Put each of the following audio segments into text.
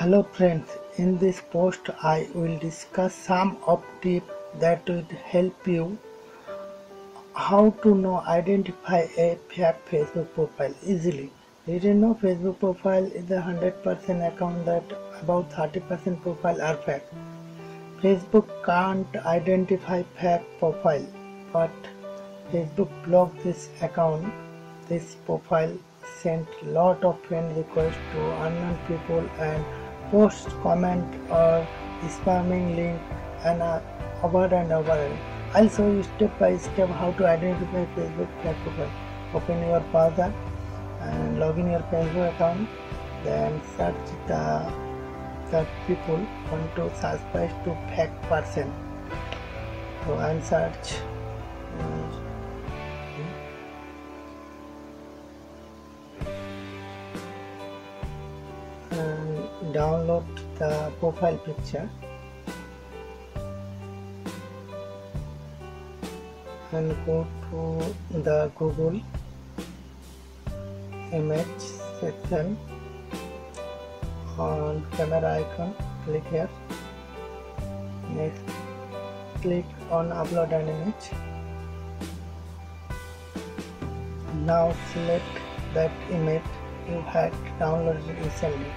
Hello friends, in this post I will discuss some of tips that will help you how to know identify a fake Facebook profile easily. Did you know Facebook profile is a 100% account that about 30% profile are fake. Facebook can't identify fake profile but Facebook blocked this account. This profile sent lot of friend requests to unknown people and post comment or spamming link and uh, over and over. I'll show you step by step how to identify Facebook fake profile. Open your browser and log in your Facebook account. Then search the the people want to subscribe to fake person. So and search uh, and download the profile picture. And go to the Google image section. On camera icon click here. Next click on upload an image. Now select that image you had downloaded recently.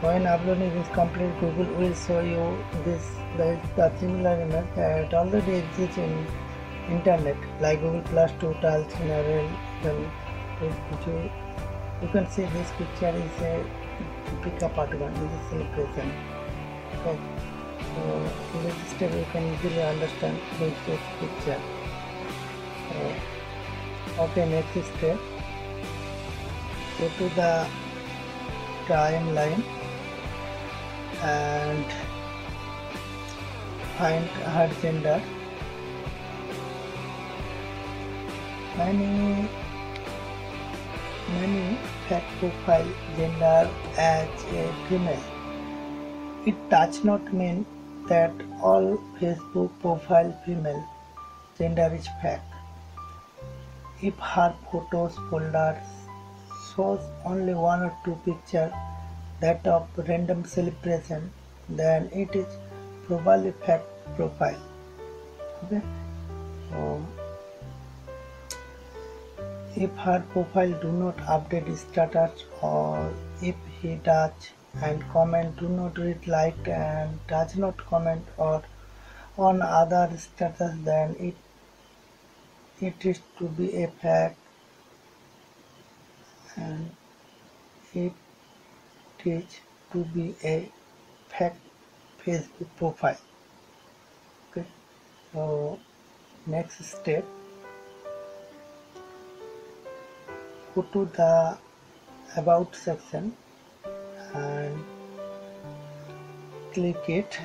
When uploading is complete google will show you this the, the similar image that already exists in internet like google plus tutors general you, you can see this picture is a pickup article this is celebration okay. So in this step you can easily understand this picture okay next step go to the timeline and find her gender. Many many profile gender as a female. It does not mean that all facebook profile female gender is fake if her photos folder shows only one or two pictures that of random celebration then it is probably fake profile. Okay? So if her profile do not update status or if he does and comment do not read like and does not comment or on other status then it it is to be a fake and it is to be a fake Facebook profile. Okay, so next step. Go to the about section and click it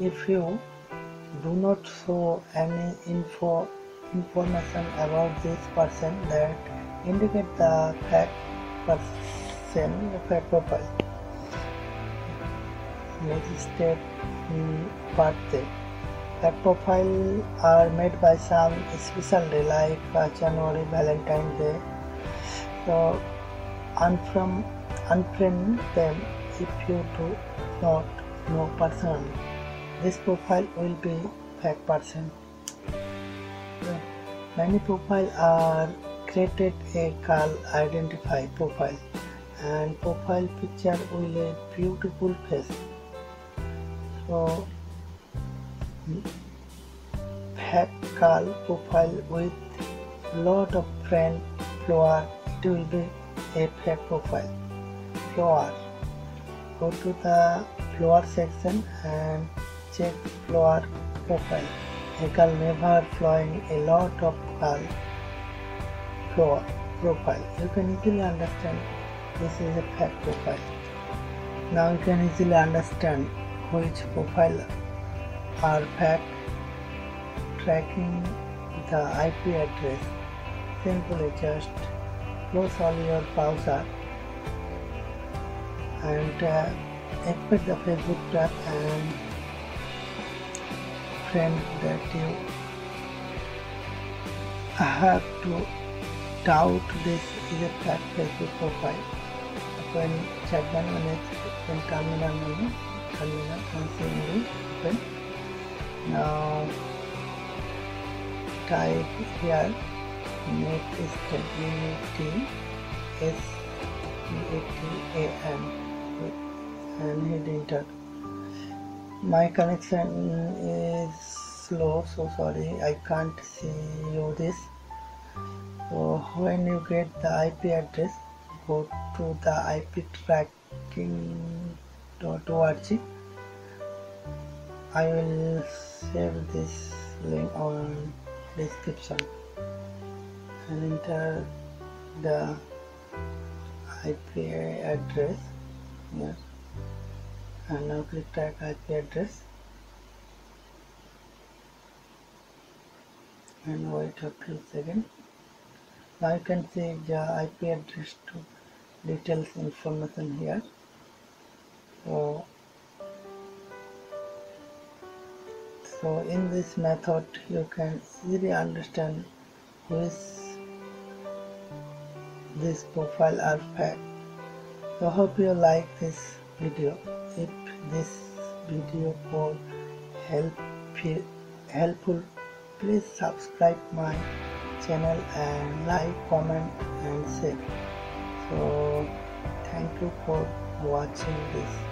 if you do not show any info information about this person that indicate the fact person fact profile. registered in. Fact profile are made by some special day like uh, January Valentine's Day. So unfriend unfriend them if you do not know personally. This profile will be fake person. Many profiles are created a call identify profile and profile picture with a beautiful face. So fake call profile with lot of friend flower it will be a fake profile. Flower. Go to the flower section and check flower profile. Girl never flying a lot of floor profile. You can easily understand this is a fake profile. Now you can easily understand which profile are fake tracking the IP address. Simply just close all your browser and uh, the Facebook tab and friend that you have to doubt this is a fake Facebook profile. Open chat menu, open terminal menu, terminal and simply open. Now type here net is T S E A T A N and hit enter. My connection is slow, so sorry I can't see you this. So when you get the IP address, go to the IP tracking.org. I will save this link on description and enter the IP address here and now click track IP address. And wait a few seconds. Now you can see the IP address to details information here. So so in this method you can easily understand which this profile are fake so hope you like this video if this video was help helpful please subscribe my channel and like comment and share. So thank you for watching this